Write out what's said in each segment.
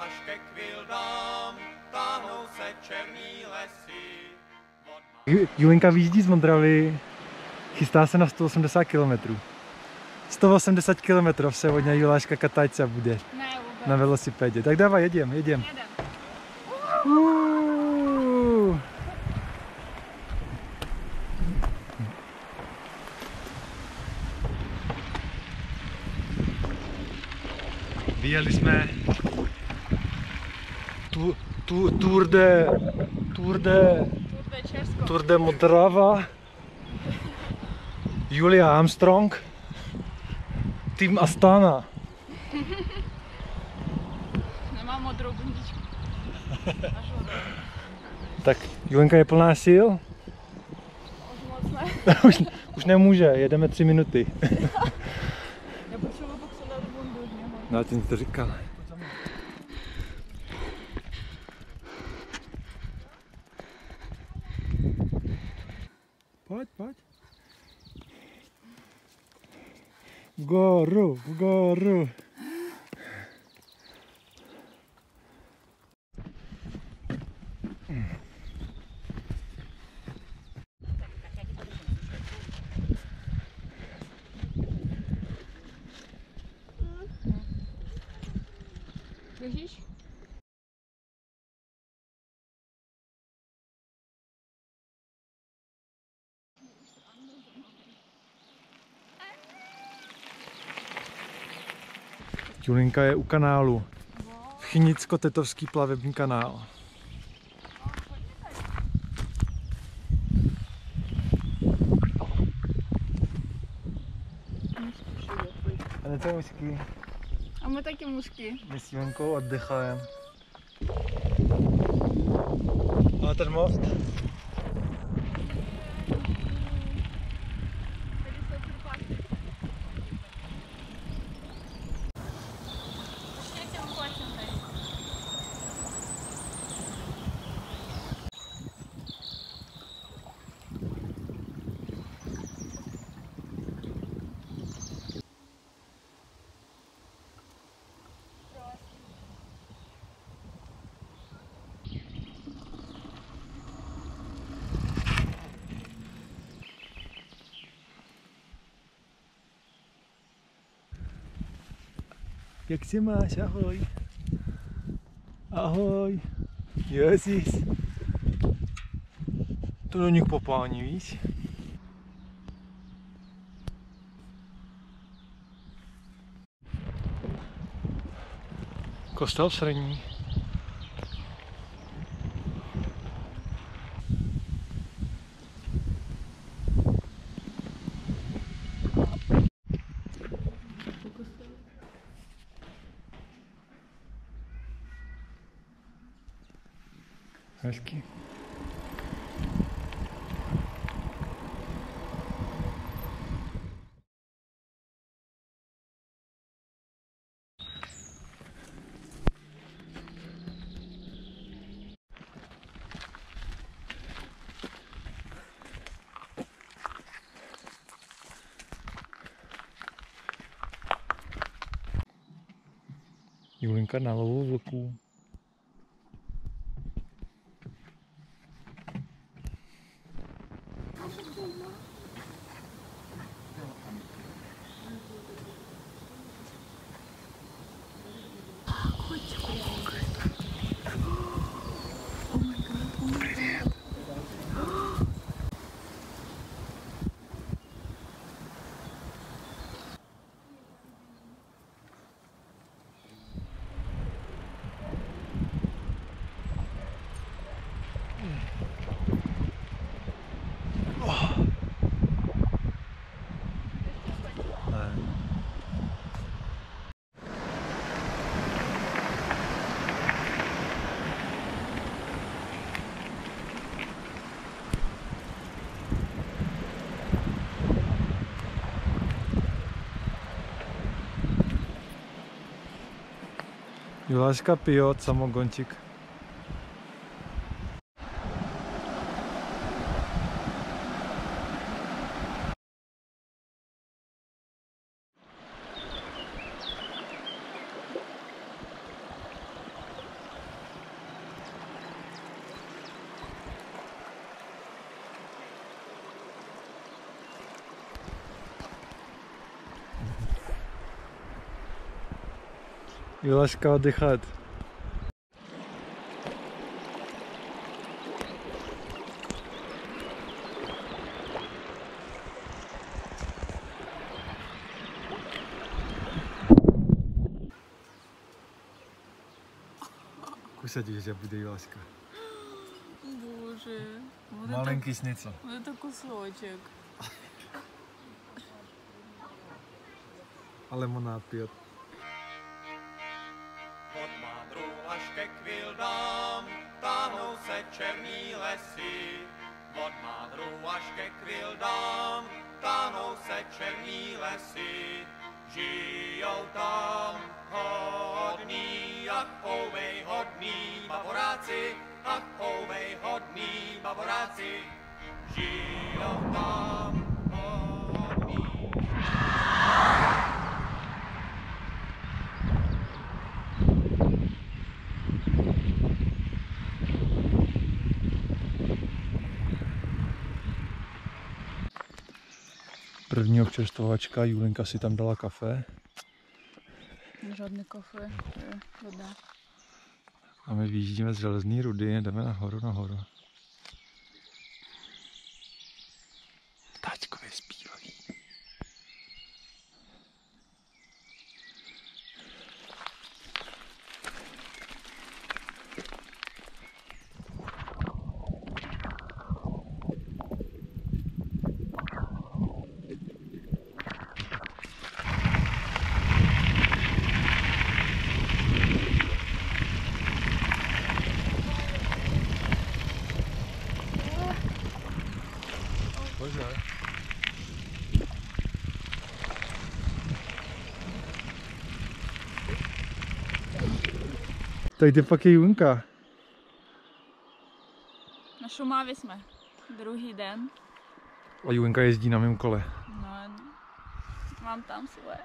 až ke kvildám, táhnou se černý lesy. Ju- Julinka vyjíždí z Modravy, chystá se na 180 km. 180 km se od něj Juláška Katajca bude Ne, vůbec. na velosipedě. Tak dávaj, jedem, jedem. Jedem. Uh. Vyjeli jsme tu, tu, Tour de Tour de Tour de Modrava Julia Armstrong Tým Astana Nemám modrou bundičku. Tak Julenka je plná sil Už moc ne. už, už nemůže, jedeme tři minuty Já potřebuji dát bundu. No, ty jsi to říkal. гору, в гору. Лежишь? Julinka je u kanálu. Chynicko-tetovský plavební kanál. Ale to je hezký. A my taky musky. My s Jonkou oddychajem. A ten most? Jak se máš? Ahoj. Ahoj. Jezus. To do nich popání, víš? Kostel v Julinka na lovu Juláška pije samogončík. Julaška oddychat. Kusadíš, že bude Julaška. Боже. Вот это, Malenký snico. вот это кусочек. A limonád pijat. Ke Kvildám táhnou se černý lesy. Od Mádru až ke Kvildám táhnou se černý lesy. Žijou tam hodný, ach ouvej hodný bavoráci, ach ouvej hodný bavoráci. Žijou tam hodný. První občerstvovačka, Julinka si tam dala kafe. Žádné kafe, to je voda. A my vyjíždíme z železné rudy, jdeme nahoru, nahoru. Tady ty pak je Junka. Na Šumávě jsme. Druhý den. A Junka jezdí na mém kole. No, mám tam svoje.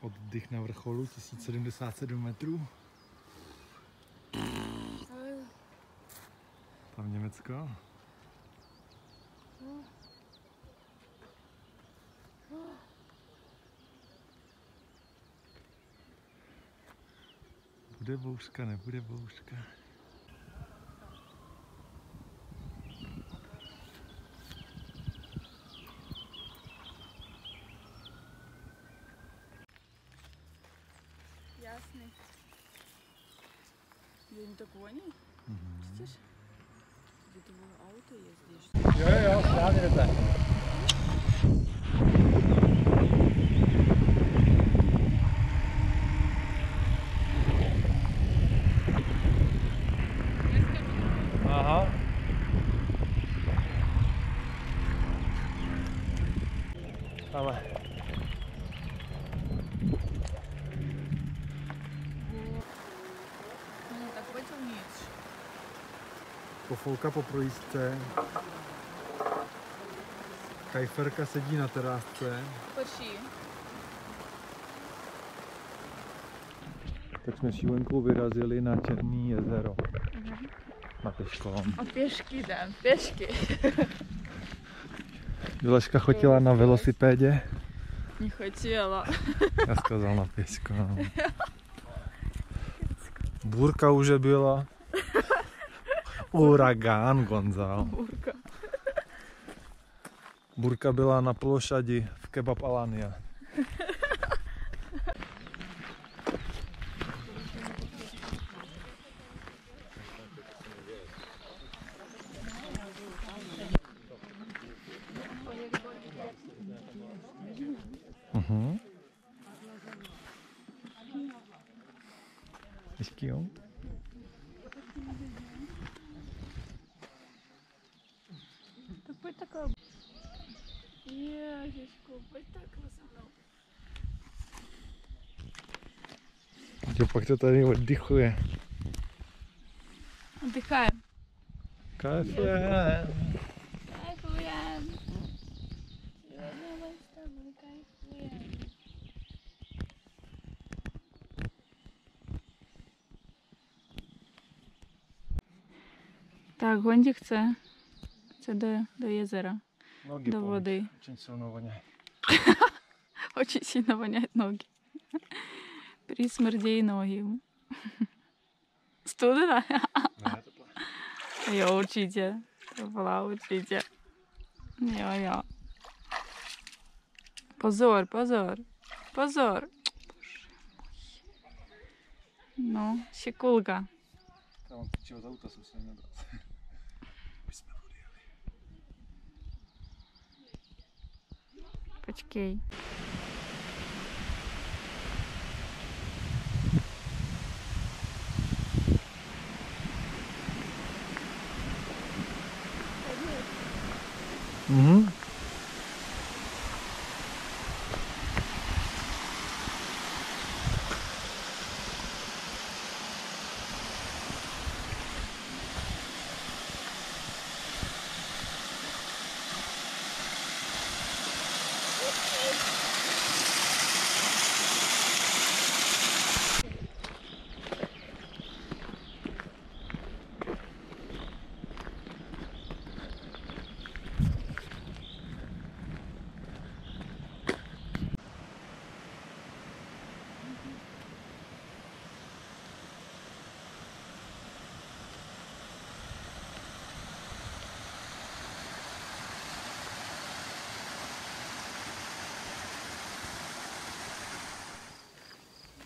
Oddych na vrcholu 1077 metrů. Tam Německo. Bude bouřka, nebude bouřka. день такой, не? Видишь? Где-то было ауто ездишь. Йо-йо, камера-то. Давай. Fofolka po projízdce. Kajferka sedí na terásce. Kočí. Tak jsme šílenku vyrazili na Černý jezero. Mhm. Na pěško. A pěšky jdem, pěšky. Vileška chodila na velosipédě. Nechodila. Já skázal na pěško. No. Burka už je byla. Uragán, Gonzalo. Burka. Burka byla na plošadi v Kebab Alania. Mhm. Ist Типа кто-то не отдыхает. Отдыхаем. Кайфуем. Кайфуем. Сегодня мы с тобой кайфуем. Так, гондик це, це до, до озера, Ноги до помню. воды. Очень сильно воняет. Очень сильно воняют ноги. Prý smrdějí nohy. Studena? Ne, jo, určitě. To byla určitě. Jo, jo. Pozor, pozor. Pozor. No, šikulka. Já mám piči od auta, jsem se nebral. My jsme odjeli. Počkej. Mhm.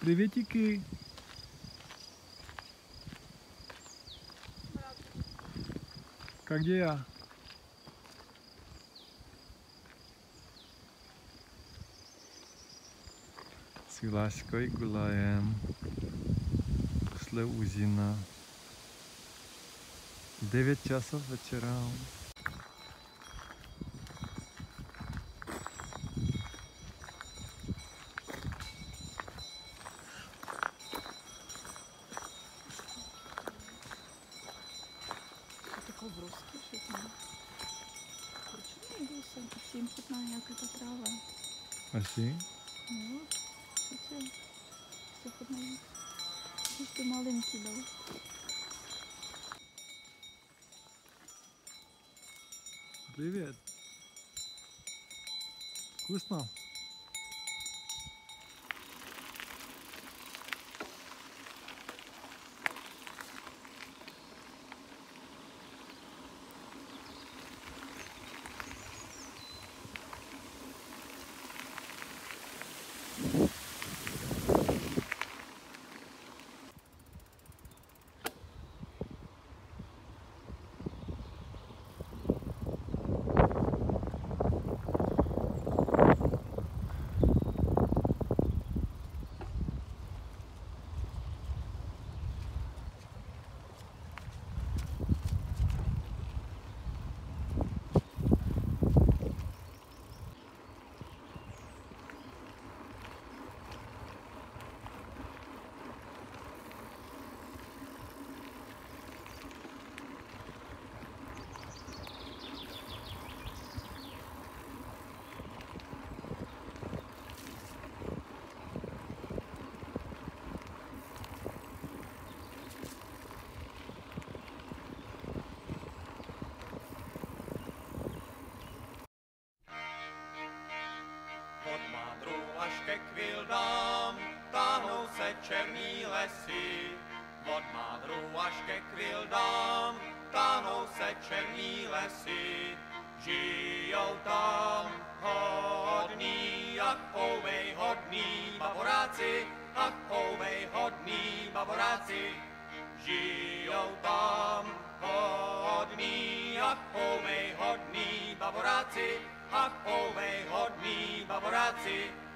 Приветики. Как дела? S Juláškou i Gulajem. Posle Uzina. 9 časov večera. Всім одна якась трава. А сі? Ну, що це? Все одна якась. Ти маленькі дали. Привет. Вкусно? Od Mádru až ke Kvildám táhnou se černý lesy. Od Mádru až ke Kvildám táhnou se černý lesy. Žijou tam hodný, ach ouvej hodný bavoráci, ach ouvej hodný bavoráci. Žijou tam hodný, ach ouvej hodný bavoráci, ach ouvej hodný bavoráci.